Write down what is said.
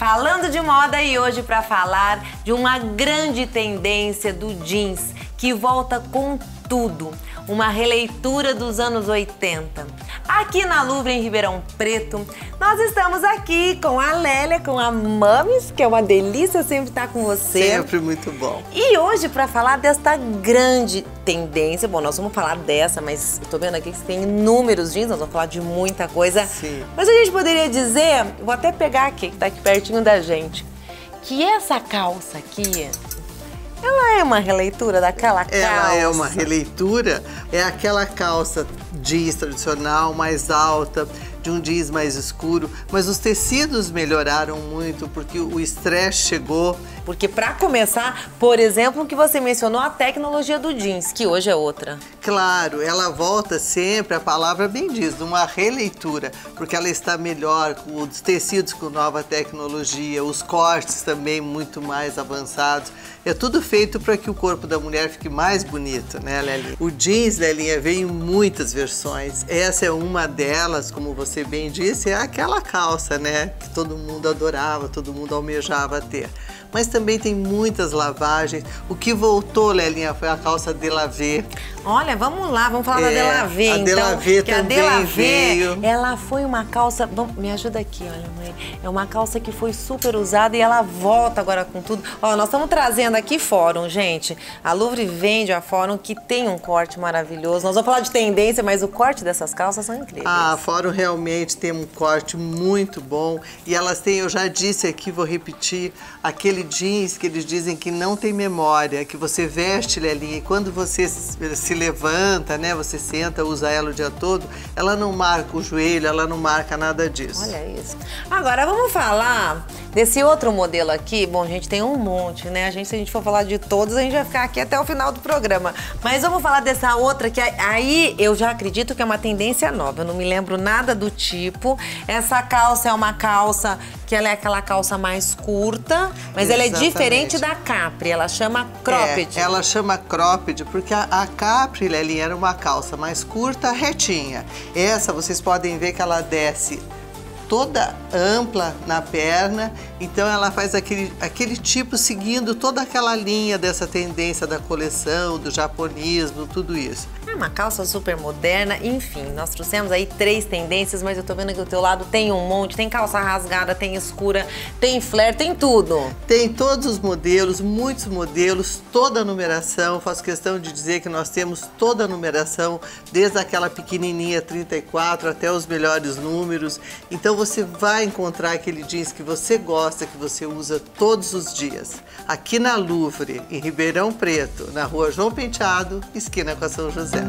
Falando de moda e hoje para falar de uma grande tendência do jeans que volta com tudo, uma releitura dos anos 80. Aqui na Louvre, em Ribeirão Preto, nós estamos aqui com a Lélia, com a Mames, que é uma delícia sempre estar com você. Sempre muito bom. E hoje, para falar desta grande tendência, bom, nós vamos falar dessa, mas estou vendo aqui que tem inúmeros jeans, nós vamos falar de muita coisa. Sim. Mas a gente poderia dizer, vou até pegar aqui, que está aqui pertinho da gente, que essa calça aqui ela é uma releitura daquela calça? Ela é uma releitura, é aquela calça jeans tradicional, mais alta, de um jeans mais escuro, mas os tecidos melhoraram muito porque o estresse chegou. Porque para começar, por exemplo, o que você mencionou, a tecnologia do jeans, que hoje é outra. Claro, ela volta sempre, a palavra bem diz, uma releitura, porque ela está melhor, com os tecidos com nova tecnologia, os cortes também muito mais avançados. É tudo feito para que o corpo da mulher fique mais bonito, né, Lelinha? O jeans, Lelinha, veio em muitas versões. Essa é uma delas, como você você bem disse, é aquela calça, né? Que todo mundo adorava, todo mundo almejava ter mas também tem muitas lavagens. O que voltou, Lelinha, foi a calça Delavê. Olha, vamos lá, vamos falar é, da Delavê, então. A Delavê também a veio. ela foi uma calça, me ajuda aqui, olha, mãe. É uma calça que foi super usada e ela volta agora com tudo. Ó, nós estamos trazendo aqui Fórum, gente. A Louvre vende a Fórum que tem um corte maravilhoso. Nós vamos falar de tendência, mas o corte dessas calças são incríveis. Ah, a Fórum realmente tem um corte muito bom e elas têm, eu já disse aqui, vou repetir, aquele aquele jeans que eles dizem que não tem memória, que você veste, Lelinha, e quando você se levanta, né, você senta, usa ela o dia todo, ela não marca o joelho, ela não marca nada disso. Olha isso. Agora, vamos falar desse outro modelo aqui. Bom, gente, tem um monte, né? A gente, se a gente for falar de todos, a gente vai ficar aqui até o final do programa. Mas vamos falar dessa outra que aí eu já acredito que é uma tendência nova. Eu não me lembro nada do tipo. Essa calça é uma calça que ela é aquela calça mais curta, mas Exatamente. ela é diferente da Capri, ela chama cropped. É, ela chama cropped porque a, a Capri, Lely, era uma calça mais curta, retinha. Essa, vocês podem ver que ela desce toda ampla na perna, então ela faz aquele, aquele tipo seguindo toda aquela linha dessa tendência da coleção, do japonismo, tudo isso. É uma calça super moderna, enfim, nós trouxemos aí três tendências, mas eu tô vendo que o teu lado tem um monte, tem calça rasgada, tem escura, tem flare, tem tudo. Tem todos os modelos, muitos modelos, toda a numeração, faço questão de dizer que nós temos toda a numeração, desde aquela pequenininha 34 até os melhores números, então você vai encontrar aquele jeans que você gosta, que você usa todos os dias. Aqui na Louvre, em Ribeirão Preto, na rua João Penteado, esquina com a São José.